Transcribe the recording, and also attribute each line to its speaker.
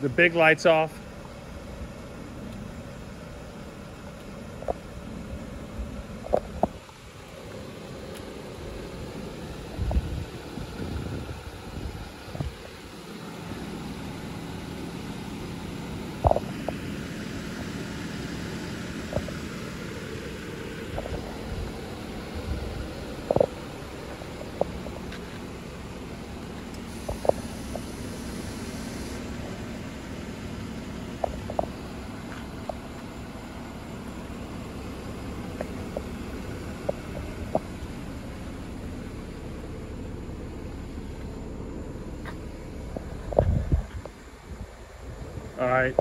Speaker 1: the big lights off. All right.